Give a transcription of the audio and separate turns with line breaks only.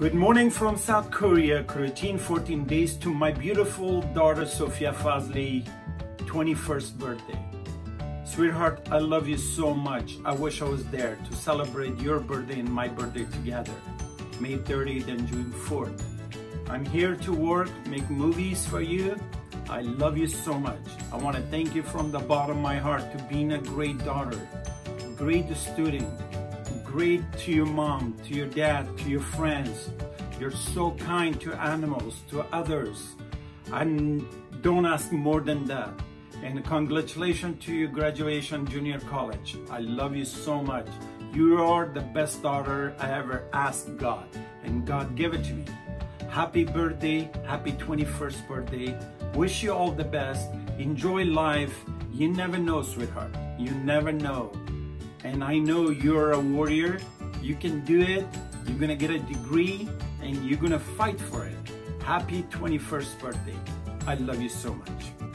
Good morning from South Korea, routine 14 days to my beautiful daughter Sofia Fazli 21st birthday. Sweetheart, I love you so much. I wish I was there to celebrate your birthday and my birthday together. May 30th and June 4th. I'm here to work, make movies for you. I love you so much. I want to thank you from the bottom of my heart to being a great daughter, great student, great to your mom, to your dad, to your friends. You're so kind to animals, to others. And don't ask more than that. And congratulations to your graduation junior college. I love you so much. You are the best daughter I ever asked God, and God gave it to me. Happy birthday, happy 21st birthday. Wish you all the best. Enjoy life. You never know, sweetheart. You never know. And I know you're a warrior. You can do it. You're gonna get a degree and you're gonna fight for it. Happy 21st birthday. I love you so much.